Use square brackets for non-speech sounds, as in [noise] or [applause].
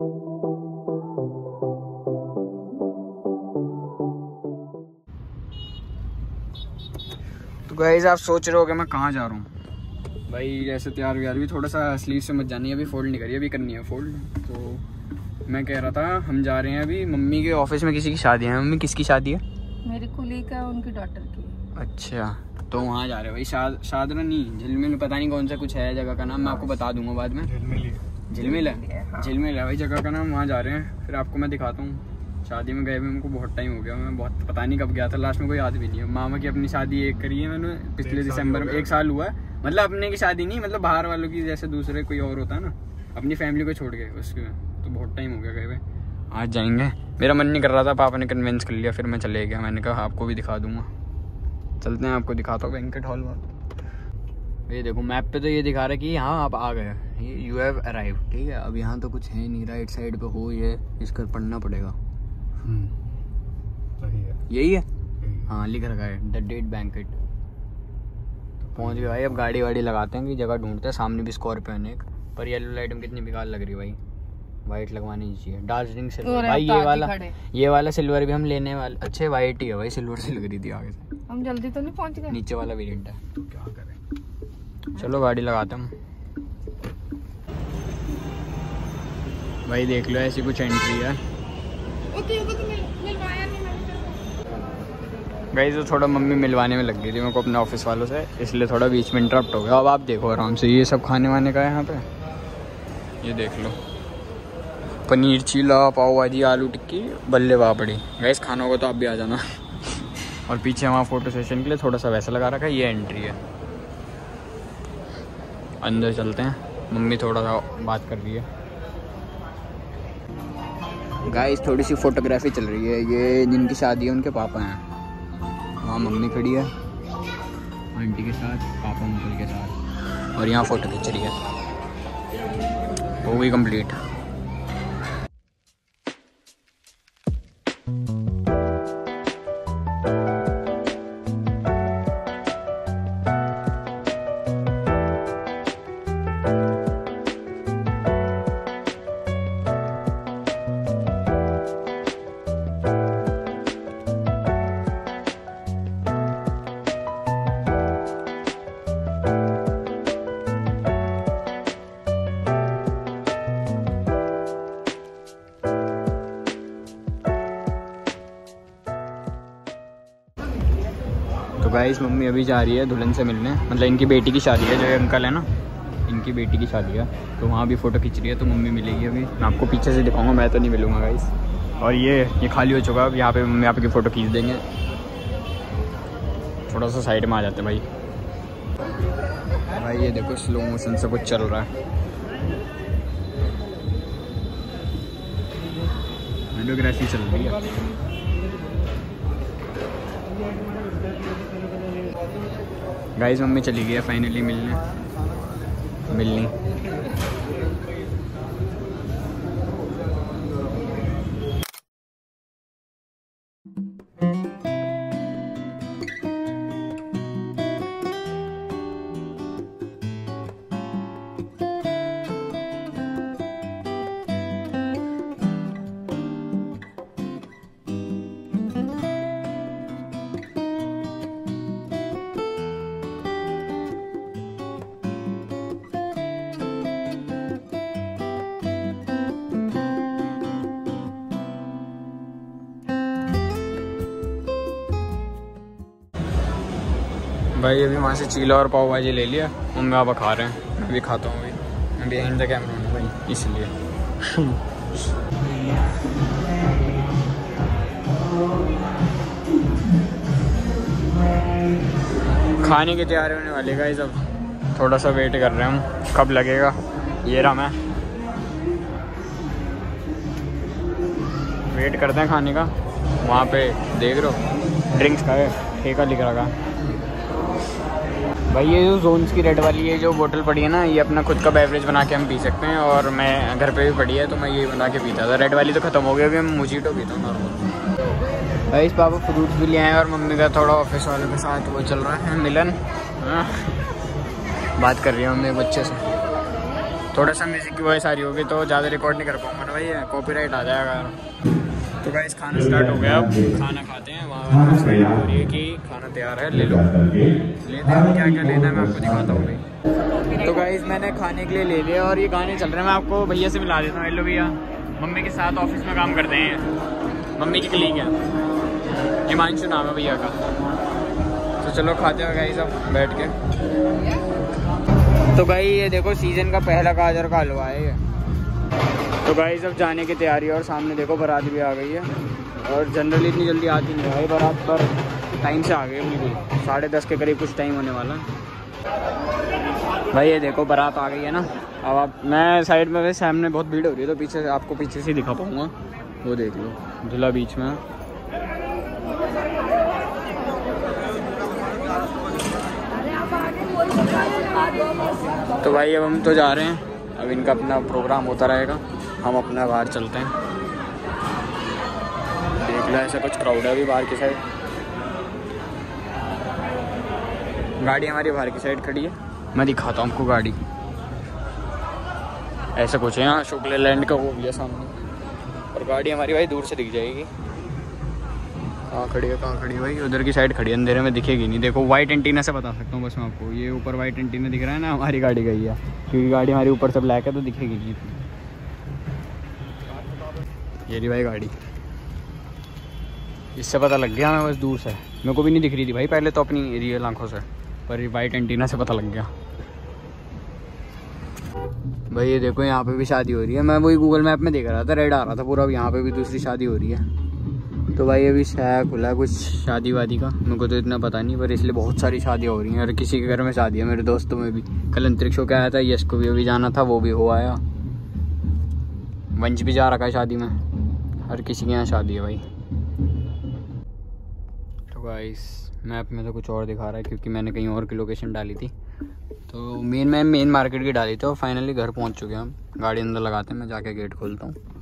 तो गाइज़ आप सोच रहे हो कि मैं कहाँ जा रहा हूँ? भाई जैसे तैयार व्यार भी थोड़ा सा स्लीव से मत जानी है अभी फोल्ड नहीं करी अभी करनी है फोल्ड तो मैं कह रहा था हम जा रहे हैं अभी मम्मी के ऑफ़िस में किसी की शादी है। मम्मी किसकी शादी है? मेरी कुली का उनकी डॉटर की। अच्छा तो वहाँ जा रहे हैं भाई। शाद शादरा नहीं झिलमिल पता नहीं कौन सा कुछ है जगह का नाम मैं आपको बता दूँगा बाद में। झिलमिल है। झिलमिल है भाई जगह का नाम वहाँ जा रहे हैं। फिर आपको मैं दिखाता हूँ। शादी में गए हुए हमको बहुत टाइम हो गया। मैं बहुत पता नहीं कब गया था। लास्ट में कोई याद भी नहीं है। मामा की अपनी शादी एक करी है मैंने पिछले दिसंबर में। एक साल हुआ। है मतलब अपने की शादी नहीं मतलब बाहर वालों की जैसे दूसरे कोई और होता है ना। अपनी फैमिली को छोड़ के उसके। तो बहुत टाइम हो गया गए हुए। आज जाएँगे। मेरा मन नहीं कर रहा था पापा ने कन्विंस कर लिया फिर मैं चले गया। मैंने कहा आपको भी दिखा दूँगा। चलते हैं आपको दिखाता हूँ वेंकट हॉल ये देखो मैप पे तो ये दिखा रहा है कि हाँ आप आ गए। ये यू हैव अराइव ठीक है? अब यहाँ तो कुछ है नहीं राइट साइड पे हो ये इसका पढ़ना पड़ेगा। सही है। यही है? हाँ। लिख रखा है द डेट बैंकेट पहुँच गए भाई अब गाड़ी वाड़ी लगाते हैं कि जगह ढूंढते हैं सामने भी स्कॉर्पियो है एक। पर येलो लाइट में कितनी बेकार लग रही है भाई। वाइट लगवानी चाहिए। दार्जिलिंग सिल्वर और भाई तो ये वाला ये वाला सिल्वर भी हम लेने वाले अच्छे वाइट ही है भाई सिल्वर से लग रही थी आगे से। हम जल्दी तो नहीं पहुँच गए? नीचे वाला वेरिएंट है। तो क्या करें? चलो गाड़ी लगाते हम। भाई देख लो ऐसी कुछ एंट्री है। गई तो थोड़ा मम्मी मिलवाने में लग गई थी मेरे को अपने ऑफ़िस वालों से इसलिए थोड़ा बीच में इंटरप्ट हो गया। अब आप देखो आराम से ये सब खाने वाने का है यहाँ पे? ये देख लो। पनीर चीला पाव भाजी आलू टिक्की बल्ले पापड़ी। गैस खाना होगा तो आप भी आ जाना। [laughs] और पीछे वहाँ फ़ोटो सेशन के लिए थोड़ा सा वैसा लगा रखा है ये एंट्री है। अंदर चलते हैं। मम्मी थोड़ा सा बात कर रही है। गाइस थोड़ी सी फोटोग्राफी चल रही है। ये जिनकी शादी है, उनके पापा हैं। वहाँ मम्मी खड़ी है। आंटी के साथ, पापा मम्मी के साथ। और यहाँ फ़ोटो खींच रही है। वो भी कंप्लीट कंप्लीट गाइस मम्मी अभी जा रही है दुल्हन से मिलने। मतलब इनकी बेटी की शादी है, जो अंकल है ना। इनकी बेटी की शादी है। तो वहाँ भी फ़ोटो खींच रही है तो मम्मी मिलेगी अभी। मैं आपको पीछे से दिखाऊँगा, मैं तो नहीं मिलूँगा गाइस और ये ये खाली हो चुका अब यहाँ पे मम्मी आपकी फ़ोटो खींच देंगे। थोड़ा सा साइड में आ जाते भाई। भाई, ये देखो स्लो मोशन से कुछ चल रहा है। वीडियोग्राफी चल रही है। गाइस मम्मी चली गई है फाइनली मिलने। मिलनी। भाई, अभी वहाँ से चीला और पाव भाजी ले लिया। मम्मी आप खा रहे हैं। मैं भी खाता हूँ अभी। मैं बिहाइंड कैमरा हूँ भाई, इसलिए। खाने की तैयारी होने वाली गाइस अब थोड़ा सा वेट कर रहे हैं हम। कब लगेगा? ये रहा मैं। वेट करते हैं खाने का। वहाँ पे देख रहे हो? ड्रिंक्स का ठेका लिख रखा भाई, ये जो जोन्स की रेड वाली है जो बोतल पड़ी है ना, ये अपना खुद का बेवरेज बना के हम पी सकते हैं और मैं घर पे भी पड़ी है तो मैं ये बना के पीता था रेड वाली तो ख़त्म हो गई, अभी मैं मुझीटो पीता हूँ नॉर्मल भाई, इस पापा फ्रूट्स भी ले आए और मम्मी का थोड़ा ऑफ़िस वालों के साथ वो चल रहा है, मिलन। हाँ। बात कर रही है मम्मी बच्चे से। थोड़ा सा म्यूज़िक की वॉइस आ रही होगी तो ज़्यादा रिकॉर्ड नहीं कर पाऊँगा भाई कॉपीराइट आ जाएगा। तो भाई स्टार्ट हो गया। अब खाना खाते हैं वहाँ हो रही है कि खाना तैयार है ले लो। लेते हैं क्या क्या लेना है मैं आपको दिखाता हूँ भाई। तो गाइज़ मैंने खाने के लिए ले लिया और ये गाने चल रहे हैं। मैं आपको भैया से मिला देता हूँ। हेलो भैया। मम्मी के साथ ऑफ़िस में काम करते हैं। मम्मी की क्लिक है। हिमांशु नाम है भैया का। तो चलो खाते हैं गाइज़ अब बैठ के। तो भाई ये देखो सीज़न का पहला गाजर का हलवा है ये। तो भाई सब जाने की तैयारी है और सामने देखो बारात भी आ गई है और जनरली इतनी जल्दी आती नहीं भाई बारात पर टाइम से आ गई बिल्कुल साढ़े दस के करीब कुछ टाइम होने वाला भाई ये देखो बारात आ गई है ना। अब आप मैं साइड में, वैसे सामने बहुत भीड़ हो रही है तो पीछे आपको पीछे से दिखा पाऊँगा। वो देख लो दूल्हा बीच में। तो भाई अब हम तो जा रहे हैं। अब इनका अपना प्रोग्राम होता रहेगा। हम अपना बाहर चलते हैं। देख लो, ऐसा कुछ क्राउड है अभी बाहर की साइड गाड़ी हमारी बाहर की साइड खड़ी है। मैं दिखाता हूँ आपको गाड़ी। ऐसा कुछ है, यहाँ शुक्ल लैंड का वो भी है सामने। और गाड़ी हमारी भाई दूर से दिख जाएगी। कहाँ खड़ी है, कहाँ खड़ी है भाई? उधर की साइड खड़ी है, अंधेरे में दिखेगी नहीं। देखो वाइट एंटीना से बता सकता हूँ बस मैं आपको। ये ऊपर वाइट एंटीना दिख रहा है ना, हमारी गाड़ी गई है। क्योंकि गाड़ी हमारी ऊपर से ब्लैक है तो दिखेगी नहीं। ये रही भाई गाड़ी। इससे पता लग गया मैं बस दूर से। मेरे को भी नहीं दिख रही थी भाई पहले तो अपनी रियल आँखों से पर वाइट एंटीना से पता लग गया। भाई ये देखो यहाँ पे भी शादी हो रही है। मैं वही गूगल मैप में देख रहा था रेड आ रहा था पूरा यहाँ पे भी दूसरी शादी हो रही है। तो भाई अभी शायद खुला है कुछ शादी वादी का। मेरे को तो इतना पता नहीं पर इसलिए बहुत सारी शादियाँ हो रही हैं। और किसी के घर में शादी है मेरे दोस्तों में भी। कल अंतरिक्ष होकर आया था यश को भी अभी जाना था वो भी हो आया। वंश भी जा रखा है शादी में। हर किसी के यहाँ शादी है भाई। तो गाइस मैप में तो कुछ और दिखा रहा है क्योंकि मैंने कहीं और की लोकेशन डाली थी। तो मेन मैम मेन मार्केट की डाली थी और फाइनली घर पहुँच चुके हैं हम। गाड़ी अंदर लगाते हैं, मैं जाके गेट खोलता हूँ।